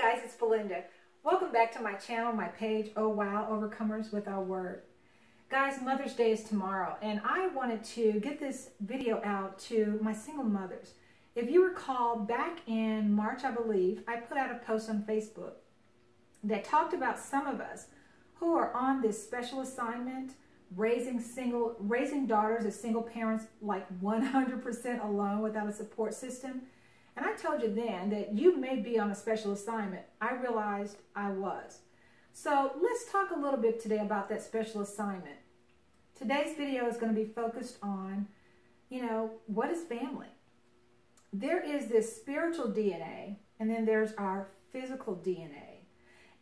guys, it's Belinda. Welcome back to my channel, my page, Oh Wow, Overcomers with Our Word. Guys, Mother's Day is tomorrow, and I wanted to get this video out to my single mothers. If you recall, back in March, I believe, I put out a post on Facebook that talked about some of us who are on this special assignment, raising single, raising daughters as single parents, like 100% alone without a support system. And I told you then that you may be on a special assignment. I realized I was. So let's talk a little bit today about that special assignment. Today's video is going to be focused on, you know, what is family? There is this spiritual DNA, and then there's our physical DNA.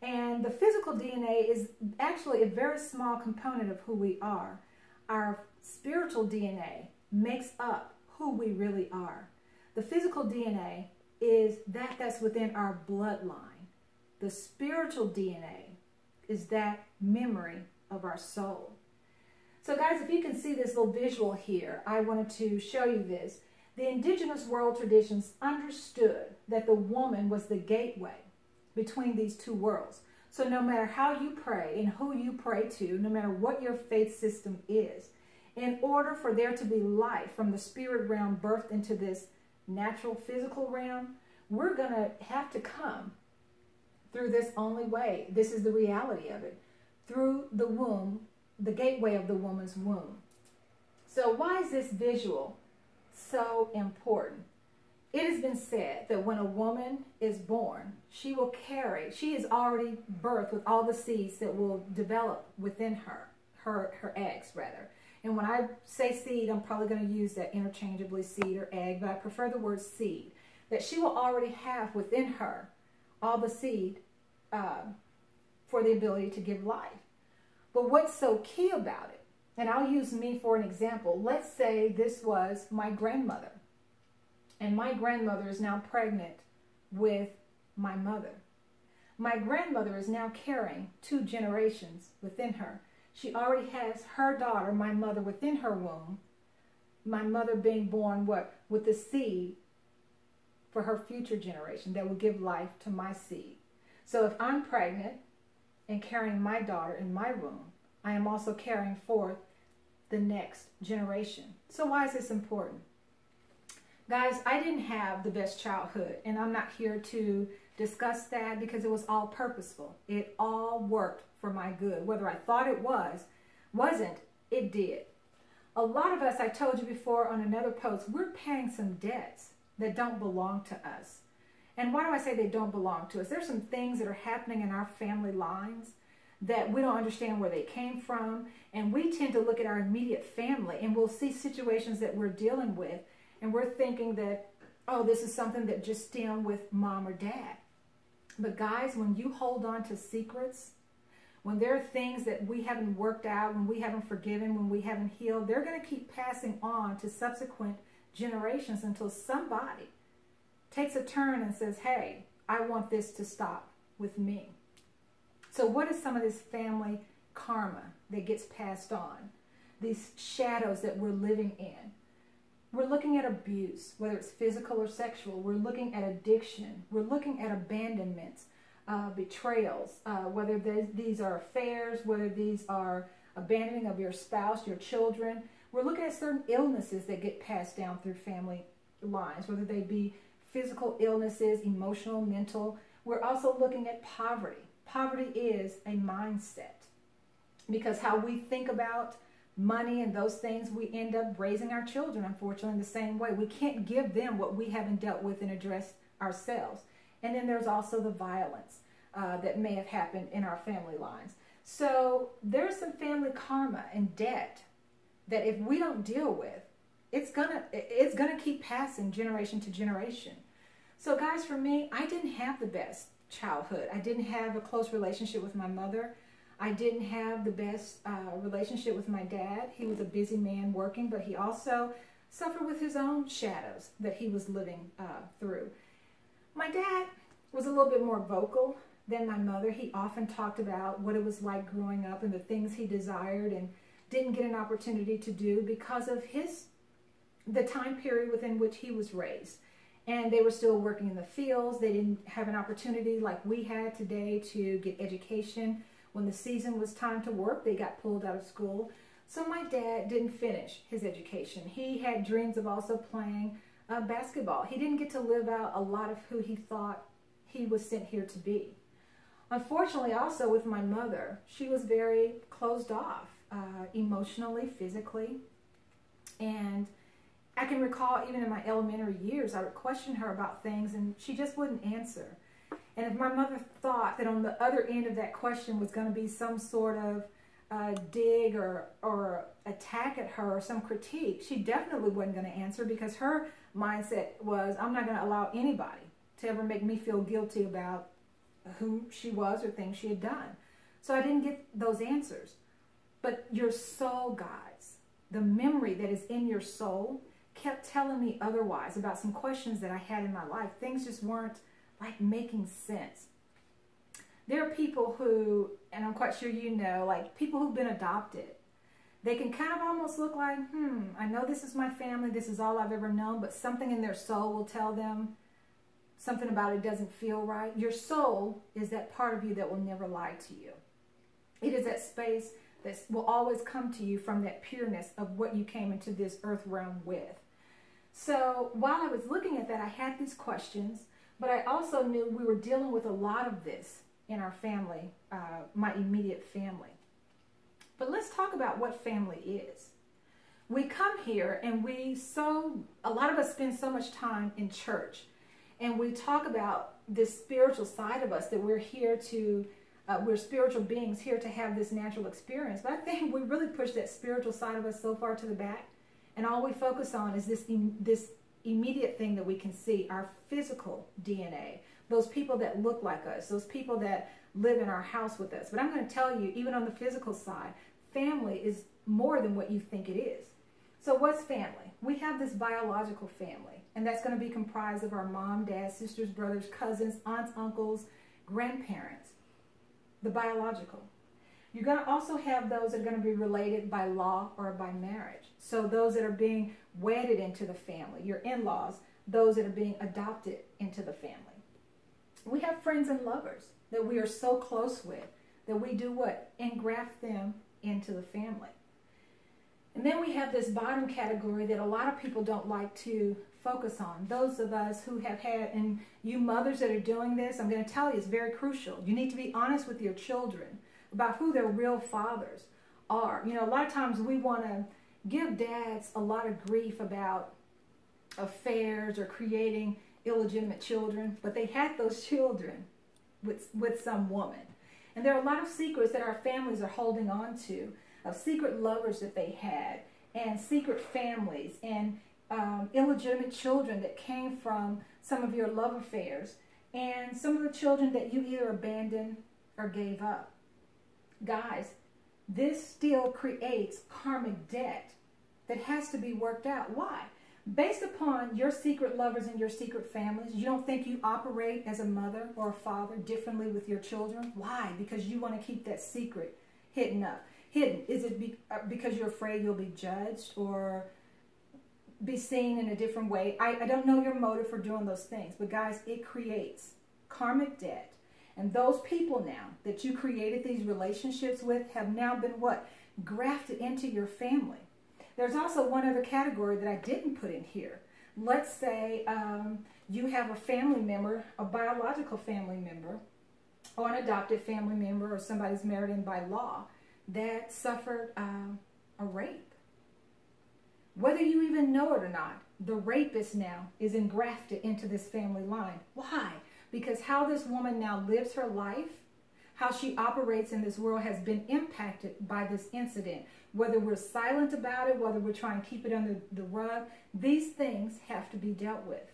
And the physical DNA is actually a very small component of who we are. Our spiritual DNA makes up who we really are. The physical DNA is that that's within our bloodline. The spiritual DNA is that memory of our soul. So guys, if you can see this little visual here, I wanted to show you this. The indigenous world traditions understood that the woman was the gateway between these two worlds. So no matter how you pray and who you pray to, no matter what your faith system is, in order for there to be life from the spirit realm birthed into this natural physical realm, we're going to have to come through this only way. This is the reality of it. Through the womb, the gateway of the woman's womb. So why is this visual so important? It has been said that when a woman is born, she will carry, she is already birthed with all the seeds that will develop within her, her, her eggs rather. And when I say seed, I'm probably going to use that interchangeably seed or egg, but I prefer the word seed. That she will already have within her all the seed uh, for the ability to give life. But what's so key about it, and I'll use me for an example. Let's say this was my grandmother, and my grandmother is now pregnant with my mother. My grandmother is now carrying two generations within her. She already has her daughter, my mother, within her womb. My mother being born what? With the seed for her future generation that will give life to my seed. So if I'm pregnant and carrying my daughter in my womb, I am also carrying forth the next generation. So why is this important? Guys, I didn't have the best childhood, and I'm not here to discuss that because it was all purposeful. It all worked for my good. Whether I thought it was, wasn't, it did. A lot of us, I told you before on another post, we're paying some debts that don't belong to us. And why do I say they don't belong to us? There's some things that are happening in our family lines that we don't understand where they came from. And we tend to look at our immediate family and we'll see situations that we're dealing with and we're thinking that, oh, this is something that just stem with mom or dad. But guys, when you hold on to secrets, when there are things that we haven't worked out, when we haven't forgiven, when we haven't healed, they're going to keep passing on to subsequent generations until somebody takes a turn and says, hey, I want this to stop with me. So what is some of this family karma that gets passed on? These shadows that we're living in. We're looking at abuse, whether it's physical or sexual. We're looking at addiction. We're looking at abandonment, uh, betrayals, uh, whether these are affairs, whether these are abandoning of your spouse, your children. We're looking at certain illnesses that get passed down through family lines, whether they be physical illnesses, emotional, mental. We're also looking at poverty. Poverty is a mindset because how we think about money and those things, we end up raising our children, unfortunately, the same way. We can't give them what we haven't dealt with and addressed ourselves. And then there's also the violence uh, that may have happened in our family lines. So there's some family karma and debt that if we don't deal with, it's gonna it's gonna keep passing generation to generation. So guys, for me, I didn't have the best childhood. I didn't have a close relationship with my mother. I didn't have the best uh, relationship with my dad. He was a busy man working, but he also suffered with his own shadows that he was living uh, through. My dad was a little bit more vocal than my mother. He often talked about what it was like growing up and the things he desired and didn't get an opportunity to do because of his the time period within which he was raised. and they were still working in the fields. They didn't have an opportunity like we had today to get education. When the season was time to work, they got pulled out of school. So my dad didn't finish his education. He had dreams of also playing uh, basketball. He didn't get to live out a lot of who he thought he was sent here to be. Unfortunately, also with my mother, she was very closed off uh, emotionally, physically. And I can recall even in my elementary years, I would question her about things and she just wouldn't answer. And if my mother thought that on the other end of that question was going to be some sort of uh, dig or, or attack at her or some critique, she definitely wasn't going to answer because her mindset was, I'm not going to allow anybody to ever make me feel guilty about who she was or things she had done. So I didn't get those answers. But your soul, guys, the memory that is in your soul kept telling me otherwise about some questions that I had in my life. Things just weren't like making sense. There are people who, and I'm quite sure you know, like people who've been adopted. They can kind of almost look like, hmm, I know this is my family, this is all I've ever known, but something in their soul will tell them something about it doesn't feel right. Your soul is that part of you that will never lie to you. It is that space that will always come to you from that pureness of what you came into this earth realm with. So while I was looking at that, I had these questions, but I also knew we were dealing with a lot of this in our family, uh, my immediate family. But let's talk about what family is. We come here and we so, a lot of us spend so much time in church and we talk about this spiritual side of us that we're here to uh, we're spiritual beings here to have this natural experience. But I think we really push that spiritual side of us so far to the back, and all we focus on is this this immediate thing that we can see, our physical DNA. Those people that look like us, those people that live in our house with us. But I'm going to tell you, even on the physical side, family is more than what you think it is. So what's family? We have this biological family, and that's going to be comprised of our mom, dad, sisters, brothers, cousins, aunts, uncles, grandparents the biological. You're going to also have those that are going to be related by law or by marriage. So those that are being wedded into the family, your in-laws, those that are being adopted into the family. We have friends and lovers that we are so close with that we do what? Engraft them into the family. And then we have this bottom category that a lot of people don't like to focus on. Those of us who have had, and you mothers that are doing this, I'm going to tell you it's very crucial. You need to be honest with your children about who their real fathers are. You know, a lot of times we want to give dads a lot of grief about affairs or creating illegitimate children, but they had those children with, with some woman. And there are a lot of secrets that our families are holding on to, of secret lovers that they had, and secret families, and um, illegitimate children that came from some of your love affairs and some of the children that you either abandoned or gave up. Guys, this still creates karmic debt that has to be worked out. Why? Based upon your secret lovers and your secret families, you don't think you operate as a mother or a father differently with your children? Why? Because you want to keep that secret hidden up. Hidden. Is it be, uh, because you're afraid you'll be judged or be seen in a different way. I, I don't know your motive for doing those things, but guys, it creates karmic debt. And those people now that you created these relationships with have now been what? Grafted into your family. There's also one other category that I didn't put in here. Let's say um, you have a family member, a biological family member, or an adopted family member, or somebody's married in by law that suffered uh, a rape whether you even know it or not, the rapist now is engrafted into this family line. Why? Because how this woman now lives her life, how she operates in this world has been impacted by this incident. Whether we're silent about it, whether we're trying to keep it under the rug, these things have to be dealt with.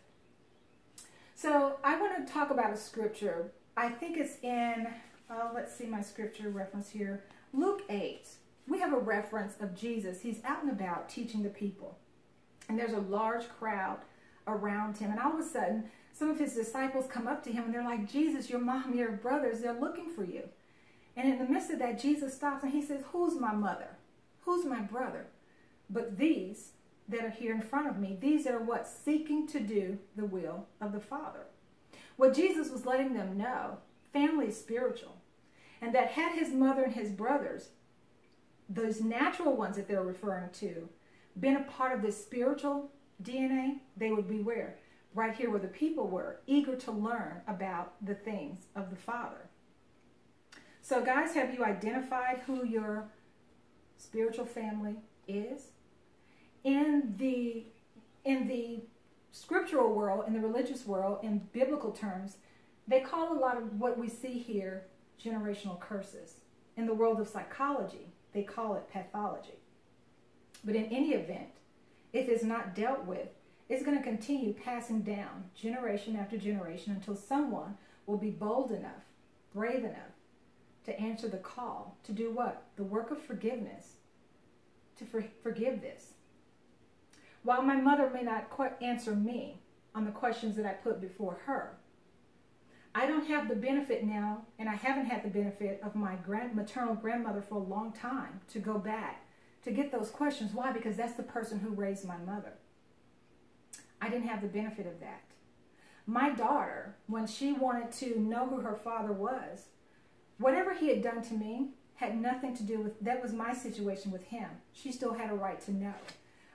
So I want to talk about a scripture. I think it's in, uh, let's see my scripture reference here, Luke 8 we have a reference of Jesus. He's out and about teaching the people. And there's a large crowd around him. And all of a sudden, some of his disciples come up to him and they're like, Jesus, your mom, your brothers, they're looking for you. And in the midst of that, Jesus stops and he says, Who's my mother? Who's my brother? But these that are here in front of me. These are what seeking to do the will of the Father. What Jesus was letting them know, family is spiritual. And that had his mother and his brothers, those natural ones that they're referring to, been a part of this spiritual DNA, they would be where? Right here where the people were, eager to learn about the things of the Father. So guys, have you identified who your spiritual family is? In the in the scriptural world, in the religious world, in biblical terms, they call a lot of what we see here generational curses. In the world of psychology, they call it pathology. But in any event, if it's not dealt with, it's going to continue passing down generation after generation until someone will be bold enough, brave enough to answer the call to do what? The work of forgiveness, to for forgive this. While my mother may not quite answer me on the questions that I put before her, I don't have the benefit now, and I haven't had the benefit of my grand, maternal grandmother for a long time to go back to get those questions. Why? Because that's the person who raised my mother. I didn't have the benefit of that. My daughter, when she wanted to know who her father was, whatever he had done to me had nothing to do with, that was my situation with him. She still had a right to know.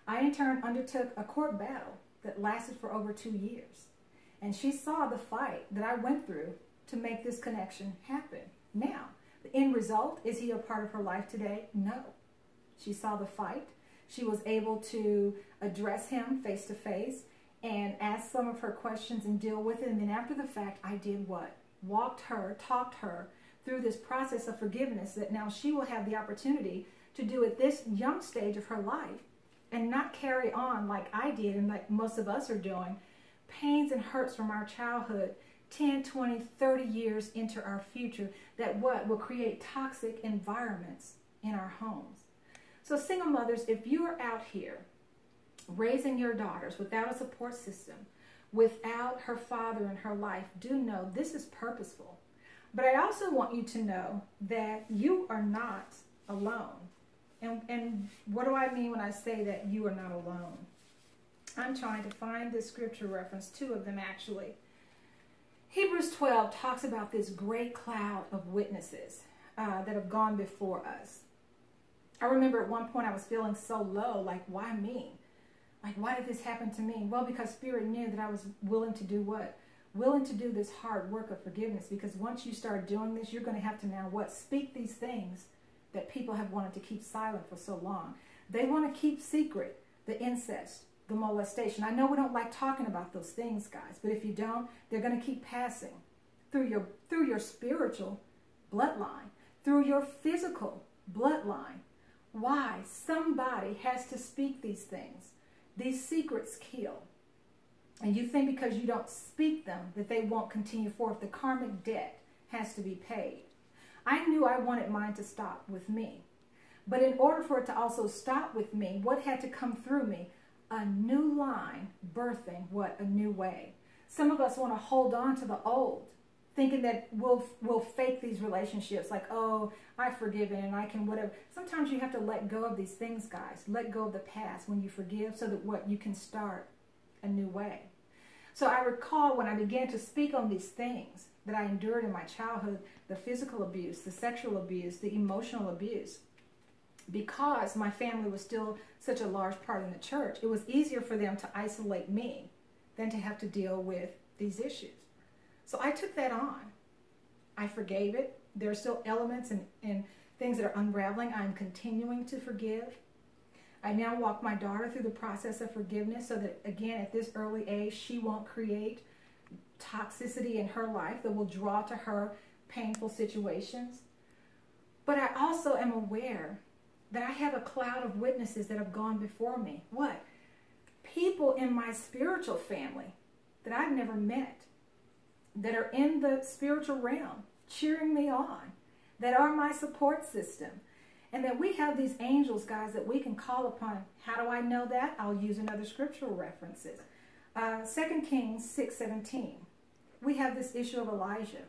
I in turn undertook a court battle that lasted for over two years. And she saw the fight that I went through to make this connection happen. Now, the end result, is he a part of her life today? No. She saw the fight. She was able to address him face to face and ask some of her questions and deal with it. And then after the fact, I did what? Walked her, talked her through this process of forgiveness that now she will have the opportunity to do at this young stage of her life and not carry on like I did and like most of us are doing pains and hurts from our childhood 10, 20, 30 years into our future that what will create toxic environments in our homes. So single mothers, if you are out here raising your daughters without a support system, without her father in her life, do know this is purposeful. But I also want you to know that you are not alone. And, and what do I mean when I say that you are not alone? I'm trying to find the scripture reference, two of them actually. Hebrews 12 talks about this great cloud of witnesses uh, that have gone before us. I remember at one point I was feeling so low, like, why me? Like, why did this happen to me? Well, because Spirit knew that I was willing to do what? Willing to do this hard work of forgiveness. Because once you start doing this, you're going to have to now what? Speak these things that people have wanted to keep silent for so long. They want to keep secret the incest, the molestation. I know we don't like talking about those things, guys, but if you don't, they're going to keep passing through your through your spiritual bloodline, through your physical bloodline. Why? Somebody has to speak these things. These secrets kill. And you think because you don't speak them that they won't continue forth. The karmic debt has to be paid. I knew I wanted mine to stop with me. But in order for it to also stop with me, what had to come through me? A new line birthing what? A new way. Some of us want to hold on to the old, thinking that we'll, we'll fake these relationships like, oh, I've forgiven and I can whatever. Sometimes you have to let go of these things, guys. Let go of the past when you forgive so that what? You can start a new way. So I recall when I began to speak on these things that I endured in my childhood, the physical abuse, the sexual abuse, the emotional abuse, because my family was still such a large part in the church, it was easier for them to isolate me than to have to deal with these issues. So I took that on. I forgave it. There are still elements and, and things that are unraveling. I'm continuing to forgive. I now walk my daughter through the process of forgiveness so that, again, at this early age, she won't create toxicity in her life that will draw to her painful situations. But I also am aware that I have a cloud of witnesses that have gone before me. What? People in my spiritual family that I've never met, that are in the spiritual realm, cheering me on, that are my support system. And that we have these angels, guys, that we can call upon. How do I know that? I'll use another scriptural references. Uh, 2 Kings 6.17. We have this issue of Elijah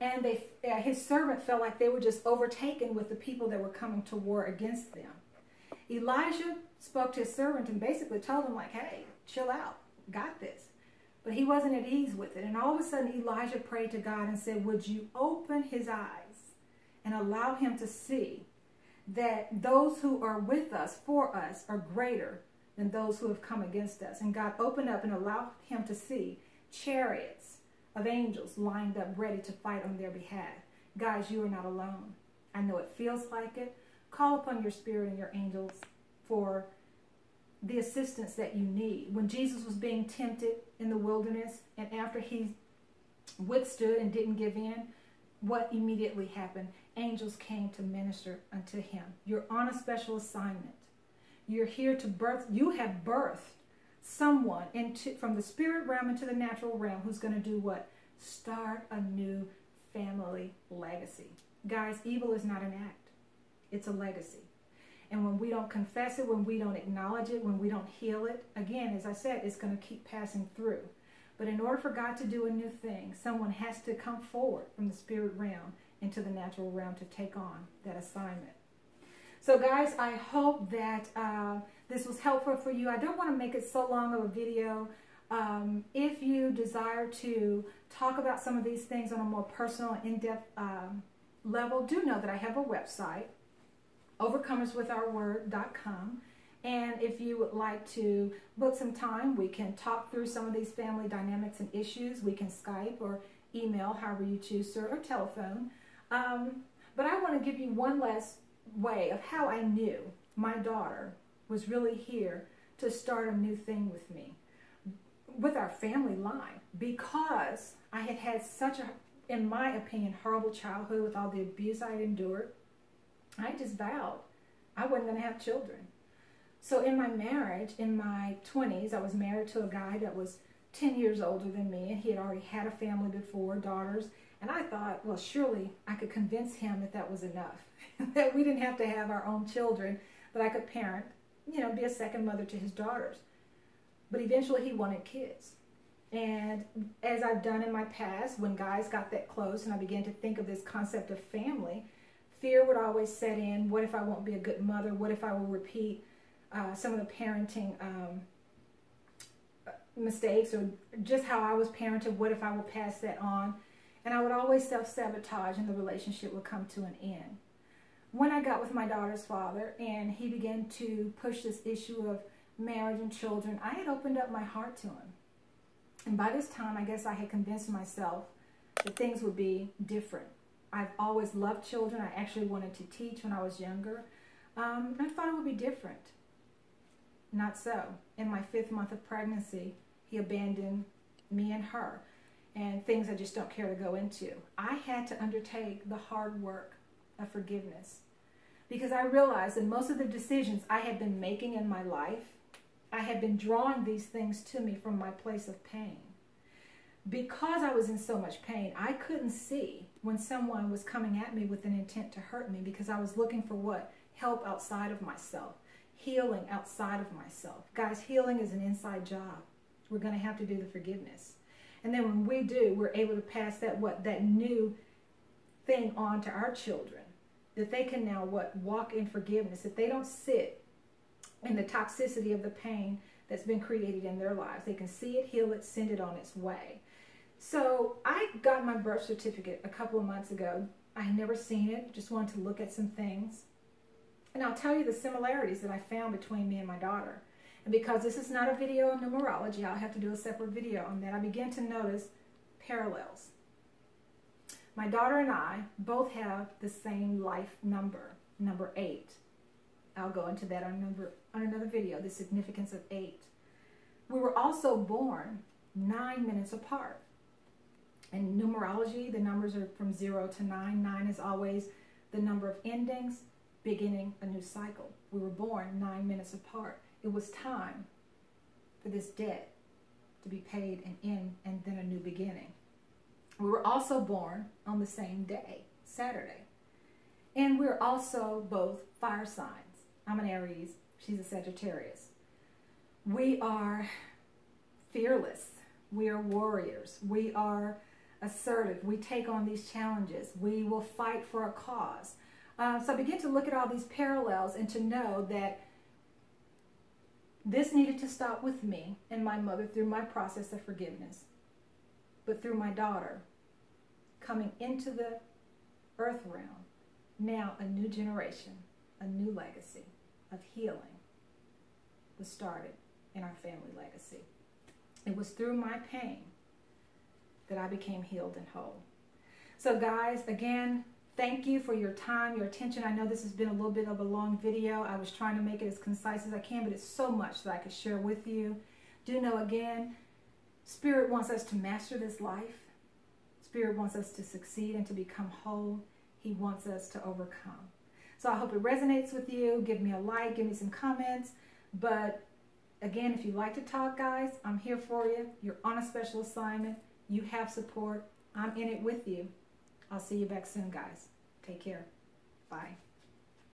and they, uh, his servant felt like they were just overtaken with the people that were coming to war against them. Elijah spoke to his servant and basically told him, like, hey, chill out, got this. But he wasn't at ease with it. And all of a sudden, Elijah prayed to God and said, Would you open his eyes and allow him to see that those who are with us, for us, are greater than those who have come against us? And God opened up and allowed him to see chariots of angels lined up ready to fight on their behalf. Guys, you are not alone. I know it feels like it. Call upon your spirit and your angels for the assistance that you need. When Jesus was being tempted in the wilderness and after he withstood and didn't give in, what immediately happened? Angels came to minister unto him. You're on a special assignment. You're here to birth. You have birthed someone into from the spirit realm into the natural realm who's going to do what? Start a new family legacy. Guys, evil is not an act. It's a legacy. And when we don't confess it, when we don't acknowledge it, when we don't heal it, again, as I said, it's going to keep passing through. But in order for God to do a new thing, someone has to come forward from the spirit realm into the natural realm to take on that assignment. So guys, I hope that uh, this was helpful for you. I don't want to make it so long of a video. Um, if you desire to talk about some of these things on a more personal, in-depth um, level, do know that I have a website overcomerswithourword.com. And if you would like to book some time, we can talk through some of these family dynamics and issues. We can Skype or email, however you choose, sir, or telephone. Um, but I want to give you one last way of how I knew my daughter was really here to start a new thing with me, with our family line, because I had had such a, in my opinion, horrible childhood with all the abuse I endured I just vowed I wasn't going to have children. So in my marriage, in my 20s, I was married to a guy that was 10 years older than me, and he had already had a family before, daughters. And I thought, well, surely I could convince him that that was enough, that we didn't have to have our own children, that I could parent, you know, be a second mother to his daughters. But eventually he wanted kids. And as I've done in my past, when guys got that close and I began to think of this concept of family, fear would always set in. What if I won't be a good mother? What if I will repeat uh, some of the parenting um, mistakes or just how I was parented? What if I will pass that on? And I would always self-sabotage and the relationship would come to an end. When I got with my daughter's father and he began to push this issue of marriage and children, I had opened up my heart to him. And by this time, I guess I had convinced myself that things would be different. I've always loved children. I actually wanted to teach when I was younger. Um, I thought it would be different. Not so. In my fifth month of pregnancy, he abandoned me and her and things I just don't care to go into. I had to undertake the hard work of forgiveness because I realized that most of the decisions I had been making in my life, I had been drawing these things to me from my place of pain because I was in so much pain, I couldn't see when someone was coming at me with an intent to hurt me because I was looking for what? Help outside of myself, healing outside of myself. Guys, healing is an inside job. We're going to have to do the forgiveness. And then when we do, we're able to pass that what that new thing on to our children. That they can now what walk in forgiveness. That they don't sit in the toxicity of the pain that's been created in their lives. They can see it, heal it, send it on its way. So I got my birth certificate a couple of months ago. I had never seen it, just wanted to look at some things. And I'll tell you the similarities that I found between me and my daughter. And because this is not a video on numerology, I'll have to do a separate video on that. I began to notice parallels. My daughter and I both have the same life number, number eight. I'll go into that on, number, on another video, the significance of eight. We were also born nine minutes apart. In numerology, the numbers are from 0 to 9. 9 is always the number of endings, beginning a new cycle. We were born nine minutes apart. It was time for this debt to be paid and end and then a new beginning. We were also born on the same day, Saturday. And we're also both fire signs. I'm an Aries, she's a Sagittarius. We are fearless. We are warriors. We are assertive. We take on these challenges. We will fight for a cause. Uh, so I begin to look at all these parallels and to know that This needed to stop with me and my mother through my process of forgiveness, but through my daughter coming into the earth realm. Now, a new generation, a new legacy of healing was started in our family legacy. It was through my pain that I became healed and whole. So, guys, again, thank you for your time, your attention. I know this has been a little bit of a long video. I was trying to make it as concise as I can, but it's so much that I could share with you. Do know, again, Spirit wants us to master this life. Spirit wants us to succeed and to become whole. He wants us to overcome. So I hope it resonates with you. Give me a like, give me some comments. But again, if you like to talk, guys, I'm here for you. You're on a special assignment. You have support. I'm in it with you. I'll see you back soon, guys. Take care. Bye.